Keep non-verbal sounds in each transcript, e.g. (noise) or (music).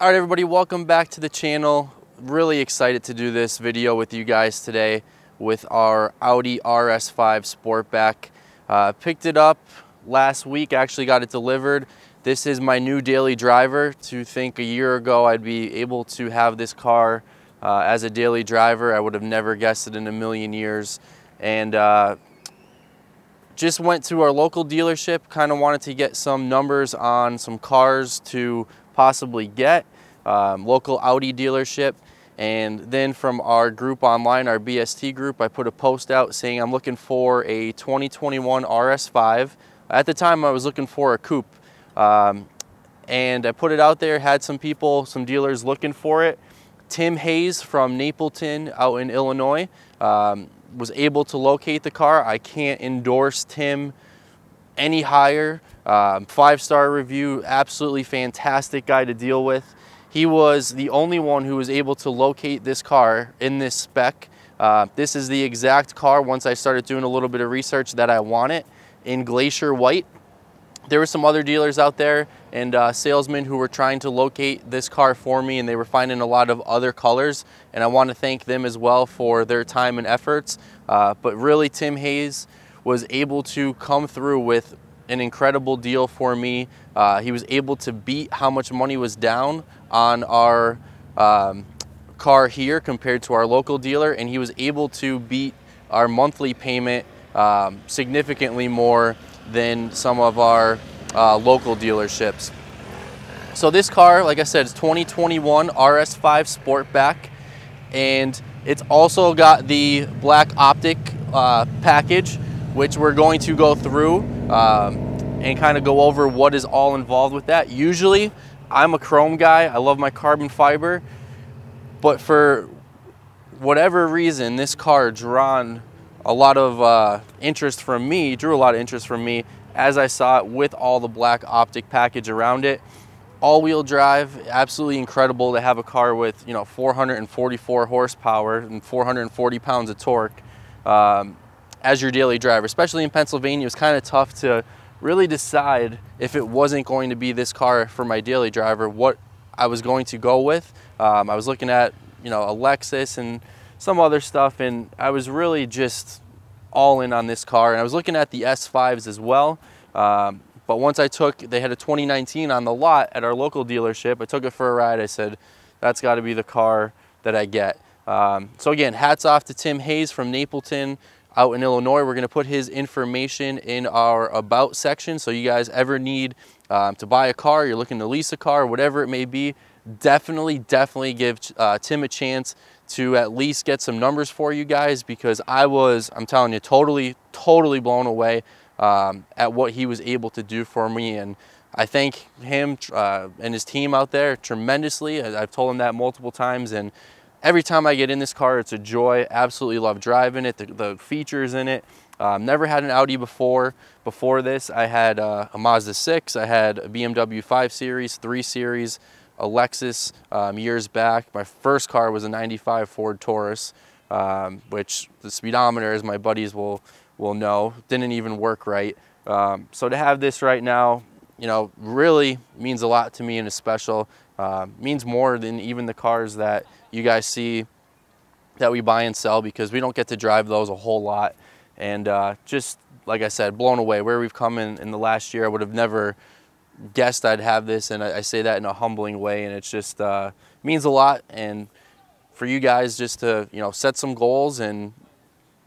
All right, everybody, welcome back to the channel. Really excited to do this video with you guys today with our Audi RS5 Sportback. Uh, picked it up last week, actually got it delivered. This is my new daily driver. To think a year ago I'd be able to have this car uh, as a daily driver, I would have never guessed it in a million years. And uh, just went to our local dealership, kind of wanted to get some numbers on some cars to possibly get, um, local Audi dealership. And then from our group online, our BST group, I put a post out saying I'm looking for a 2021 RS5. At the time, I was looking for a coupe. Um, and I put it out there, had some people, some dealers looking for it. Tim Hayes from Napleton out in Illinois um, was able to locate the car. I can't endorse Tim any higher. Um, Five-star review, absolutely fantastic guy to deal with. He was the only one who was able to locate this car in this spec. Uh, this is the exact car, once I started doing a little bit of research, that I want it in Glacier White. There were some other dealers out there and uh, salesmen who were trying to locate this car for me and they were finding a lot of other colors and I want to thank them as well for their time and efforts. Uh, but really Tim Hayes was able to come through with an incredible deal for me. Uh, he was able to beat how much money was down on our um, car here compared to our local dealer, and he was able to beat our monthly payment um, significantly more than some of our uh, local dealerships. So this car, like I said, is 2021 RS5 Sportback, and it's also got the black optic uh, package which we're going to go through um, and kind of go over what is all involved with that. Usually, I'm a chrome guy. I love my carbon fiber, but for whatever reason, this car drawn a lot of uh, interest from me, drew a lot of interest from me as I saw it with all the black optic package around it. All-wheel drive, absolutely incredible to have a car with you know 444 horsepower and 440 pounds of torque. Um, as your daily driver, especially in Pennsylvania. It was kind of tough to really decide if it wasn't going to be this car for my daily driver, what I was going to go with. Um, I was looking at, you know, a Lexus and some other stuff, and I was really just all in on this car. And I was looking at the S5s as well. Um, but once I took, they had a 2019 on the lot at our local dealership. I took it for a ride. I said, that's got to be the car that I get. Um, so again, hats off to Tim Hayes from Napleton out in Illinois. We're gonna put his information in our about section. So you guys ever need um, to buy a car, you're looking to lease a car, whatever it may be, definitely, definitely give uh, Tim a chance to at least get some numbers for you guys because I was, I'm telling you, totally, totally blown away um, at what he was able to do for me. And I thank him uh, and his team out there tremendously. I've told him that multiple times. And every time I get in this car, it's a joy. Absolutely love driving it, the, the features in it. Um, never had an Audi before. Before this, I had uh, a Mazda 6, I had a BMW 5 Series, 3 Series, a Lexus um, years back. My first car was a 95 Ford Taurus, um, which the speedometer, as my buddies will, will know, didn't even work right. Um, so to have this right now, you know, really means a lot to me and is special. Uh, means more than even the cars that you guys see that we buy and sell because we don't get to drive those a whole lot. And uh, just like I said, blown away where we've come in, in the last year. I would have never guessed I'd have this, and I, I say that in a humbling way. And it's just uh, means a lot. And for you guys, just to you know set some goals and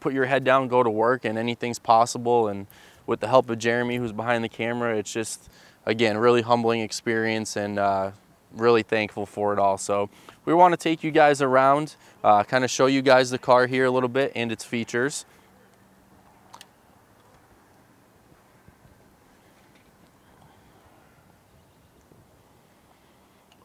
put your head down, go to work, and anything's possible. And with the help of Jeremy, who's behind the camera, it's just again really humbling experience and uh, really thankful for it all. So we want to take you guys around, uh, kind of show you guys the car here a little bit and its features.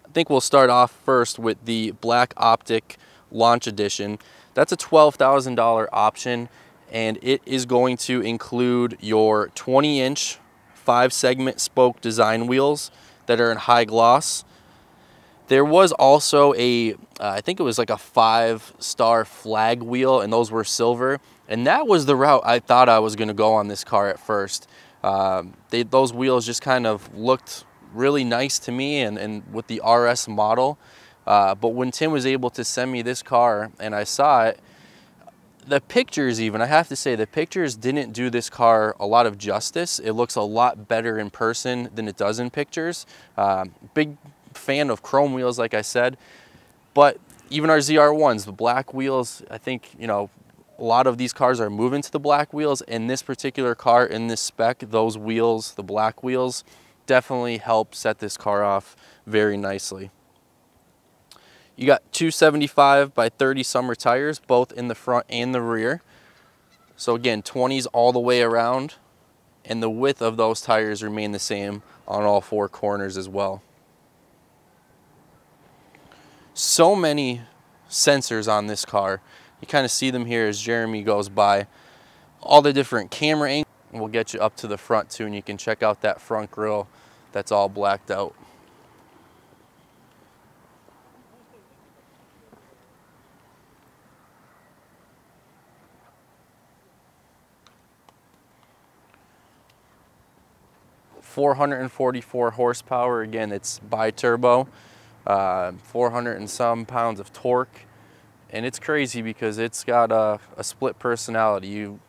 I think we'll start off first with the Black Optic Launch Edition. That's a $12,000 option and it is going to include your 20 inch five segment spoke design wheels that are in high gloss there was also a, uh, I think it was like a five star flag wheel and those were silver. And that was the route I thought I was gonna go on this car at first. Um, they, those wheels just kind of looked really nice to me and, and with the RS model. Uh, but when Tim was able to send me this car and I saw it, the pictures even, I have to say, the pictures didn't do this car a lot of justice. It looks a lot better in person than it does in pictures. Uh, big fan of chrome wheels, like I said. But even our ZR1s, the black wheels, I think, you know, a lot of these cars are moving to the black wheels. In this particular car, in this spec, those wheels, the black wheels, definitely help set this car off very nicely. You got 275 by 30 summer tires, both in the front and the rear. So again, 20s all the way around, and the width of those tires remain the same on all four corners as well. So many sensors on this car. You kind of see them here as Jeremy goes by. All the different camera angles. We'll get you up to the front too, and you can check out that front grille that's all blacked out. 444 horsepower. Again, it's bi-turbo, uh, 400 and some pounds of torque. And it's crazy because it's got a, a split personality. You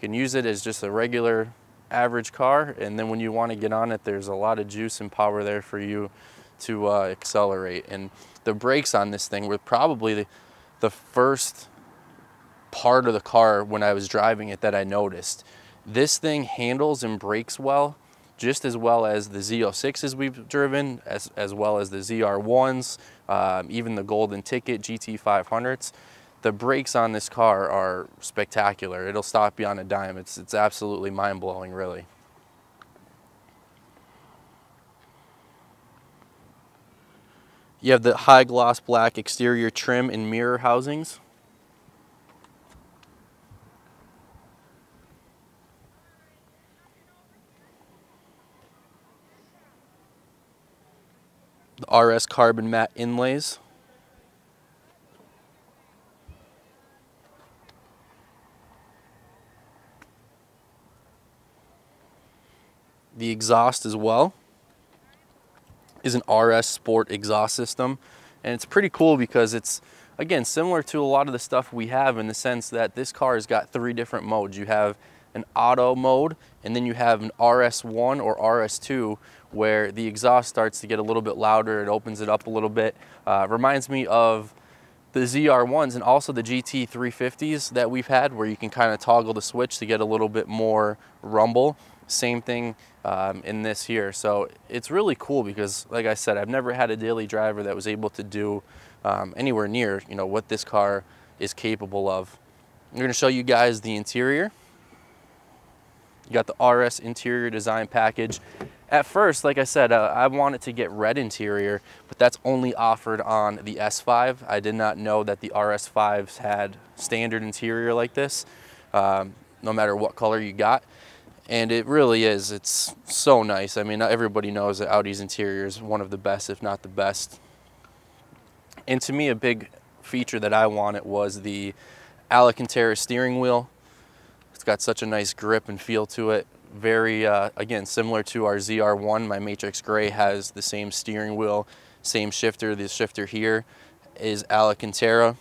can use it as just a regular average car. And then when you want to get on it, there's a lot of juice and power there for you to uh, accelerate. And the brakes on this thing were probably the, the first part of the car when I was driving it that I noticed. This thing handles and brakes well just as well as the Z06s we've driven, as, as well as the ZR1s, um, even the Golden Ticket GT500s. The brakes on this car are spectacular. It'll stop you on a dime. It's, it's absolutely mind-blowing, really. You have the high gloss black exterior trim and mirror housings. The RS carbon matte inlays. The exhaust as well is an RS Sport exhaust system. And it's pretty cool because it's, again, similar to a lot of the stuff we have in the sense that this car has got three different modes. You have an auto mode, and then you have an RS1 or RS2, where the exhaust starts to get a little bit louder. It opens it up a little bit. Uh, reminds me of the ZR1s and also the GT350s that we've had where you can kind of toggle the switch to get a little bit more rumble. Same thing um, in this here. So it's really cool because like I said, I've never had a daily driver that was able to do um, anywhere near you know what this car is capable of. I'm to show you guys the interior. You got the RS interior design package at first, like I said, uh, I wanted to get red interior, but that's only offered on the S5. I did not know that the RS5s had standard interior like this, um, no matter what color you got. And it really is, it's so nice. I mean, everybody knows that Audi's interior is one of the best, if not the best. And to me, a big feature that I wanted was the Alcantara steering wheel. It's got such a nice grip and feel to it very, uh, again, similar to our ZR1, my Matrix Gray has the same steering wheel, same shifter. The shifter here is Alcantara.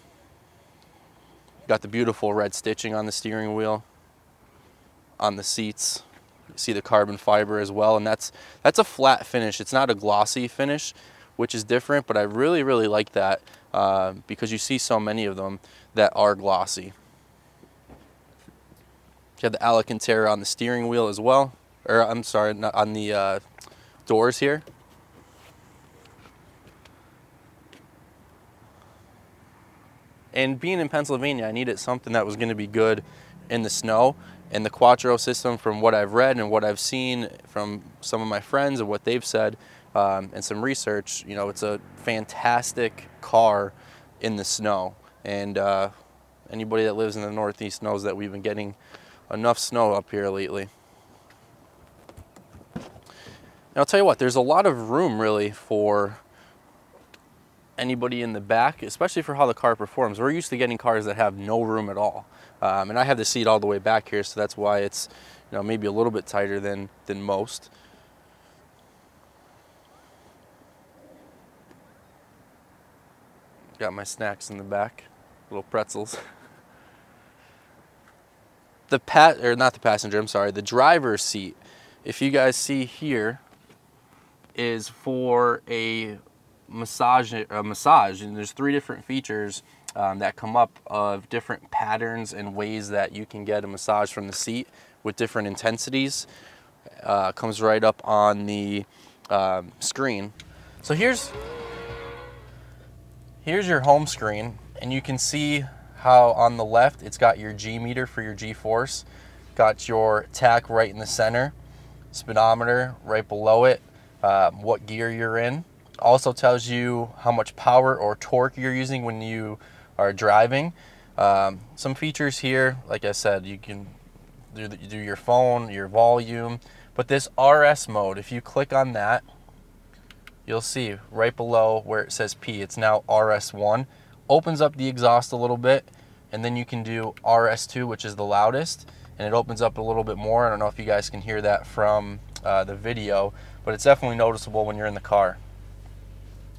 Got the beautiful red stitching on the steering wheel, on the seats. You see the carbon fiber as well, and that's, that's a flat finish. It's not a glossy finish, which is different, but I really, really like that uh, because you see so many of them that are glossy. You have the Alcantara on the steering wheel as well. Or I'm sorry, on the uh, doors here. And being in Pennsylvania, I needed something that was going to be good in the snow. And the Quattro system, from what I've read and what I've seen from some of my friends and what they've said, um, and some research, you know, it's a fantastic car in the snow. And uh, anybody that lives in the Northeast knows that we've been getting enough snow up here lately. And I'll tell you what, there's a lot of room really for anybody in the back, especially for how the car performs. We're used to getting cars that have no room at all. Um, and I have the seat all the way back here, so that's why it's you know, maybe a little bit tighter than, than most. Got my snacks in the back, little pretzels. (laughs) The pat, or not the passenger, I'm sorry, the driver's seat. If you guys see here, is for a massage, a massage, and there's three different features um, that come up of different patterns and ways that you can get a massage from the seat with different intensities. Uh, comes right up on the um, screen. So here's here's your home screen, and you can see how on the left it's got your G meter for your G force, got your tach right in the center, speedometer right below it, um, what gear you're in. Also tells you how much power or torque you're using when you are driving. Um, some features here, like I said, you can do, the, do your phone, your volume, but this RS mode, if you click on that, you'll see right below where it says P, it's now RS1. Opens up the exhaust a little bit, and then you can do RS2, which is the loudest, and it opens up a little bit more. I don't know if you guys can hear that from uh, the video, but it's definitely noticeable when you're in the car.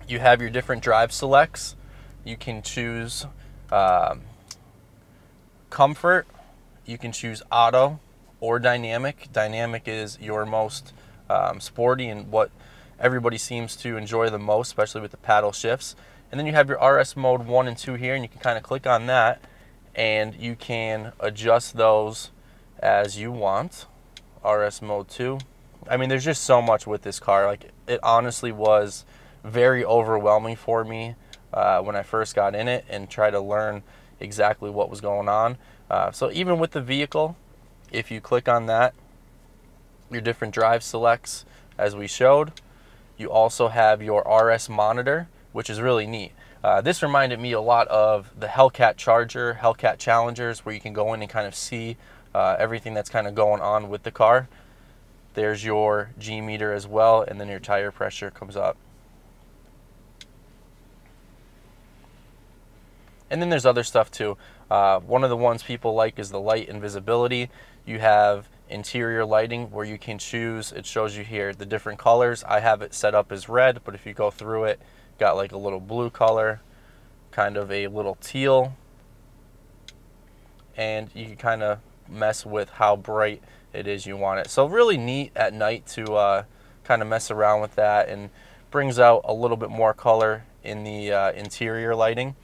You have your different drive selects. You can choose um, comfort, you can choose auto or dynamic. Dynamic is your most um, sporty and what everybody seems to enjoy the most, especially with the paddle shifts. And then you have your RS mode 1 and 2 here, and you can kind of click on that, and you can adjust those as you want. RS mode 2. I mean, there's just so much with this car. Like, it honestly was very overwhelming for me uh, when I first got in it and tried to learn exactly what was going on. Uh, so even with the vehicle, if you click on that, your different drive selects as we showed, you also have your RS monitor, which is really neat. Uh, this reminded me a lot of the Hellcat Charger, Hellcat Challengers, where you can go in and kind of see uh, everything that's kind of going on with the car. There's your G meter as well, and then your tire pressure comes up. And then there's other stuff too. Uh, one of the ones people like is the light and visibility. You have interior lighting where you can choose, it shows you here the different colors. I have it set up as red, but if you go through it, got like a little blue color, kind of a little teal, and you can kind of mess with how bright it is you want it. So really neat at night to uh, kind of mess around with that and brings out a little bit more color in the uh, interior lighting.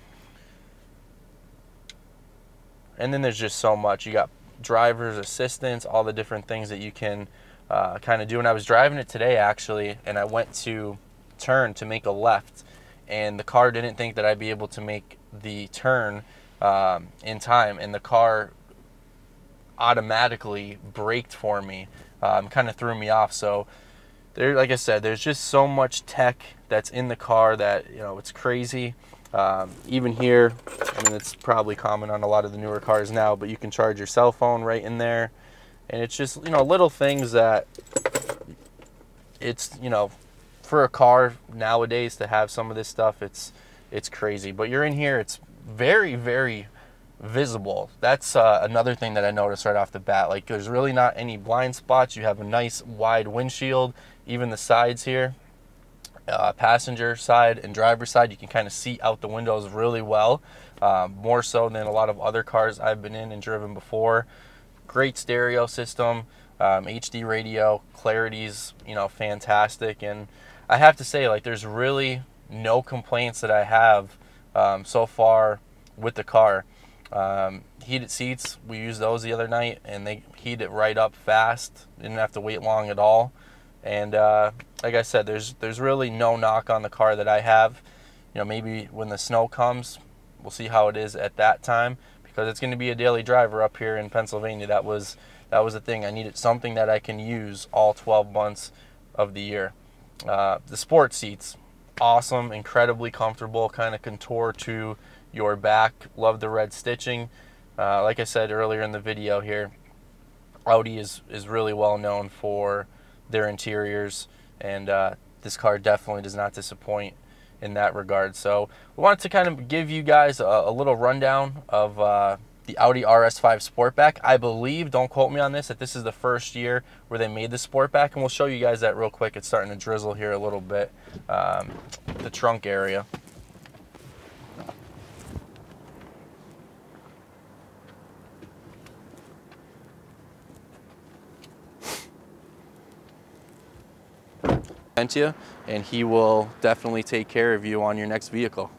And then there's just so much. You got driver's assistance, all the different things that you can uh, kind of do. And I was driving it today actually, and I went to turn to make a left, and the car didn't think that I'd be able to make the turn um, in time, and the car automatically braked for me, um, kind of threw me off. So there, like I said, there's just so much tech that's in the car that you know it's crazy. Um, even here, I mean, it's probably common on a lot of the newer cars now, but you can charge your cell phone right in there. And it's just, you know, little things that it's, you know, for a car nowadays to have some of this stuff, it's, it's crazy. But you're in here, it's very, very visible. That's uh, another thing that I noticed right off the bat. Like, there's really not any blind spots. You have a nice wide windshield, even the sides here uh, passenger side and driver side, you can kind of see out the windows really well, um, more so than a lot of other cars I've been in and driven before. Great stereo system, um, HD radio, clarity's you know fantastic, and I have to say like there's really no complaints that I have um, so far with the car. Um, heated seats, we used those the other night, and they heat it right up fast. Didn't have to wait long at all. And uh, like I said, there's there's really no knock on the car that I have. You know, maybe when the snow comes, we'll see how it is at that time because it's going to be a daily driver up here in Pennsylvania. That was that was the thing. I needed something that I can use all 12 months of the year. Uh, the sport seats, awesome, incredibly comfortable, kind of contour to your back. Love the red stitching. Uh, like I said earlier in the video here, Audi is is really well known for their interiors, and uh, this car definitely does not disappoint in that regard. So we wanted to kind of give you guys a, a little rundown of uh, the Audi RS5 Sportback. I believe, don't quote me on this, that this is the first year where they made the Sportback, and we'll show you guys that real quick. It's starting to drizzle here a little bit, um, the trunk area. and he will definitely take care of you on your next vehicle.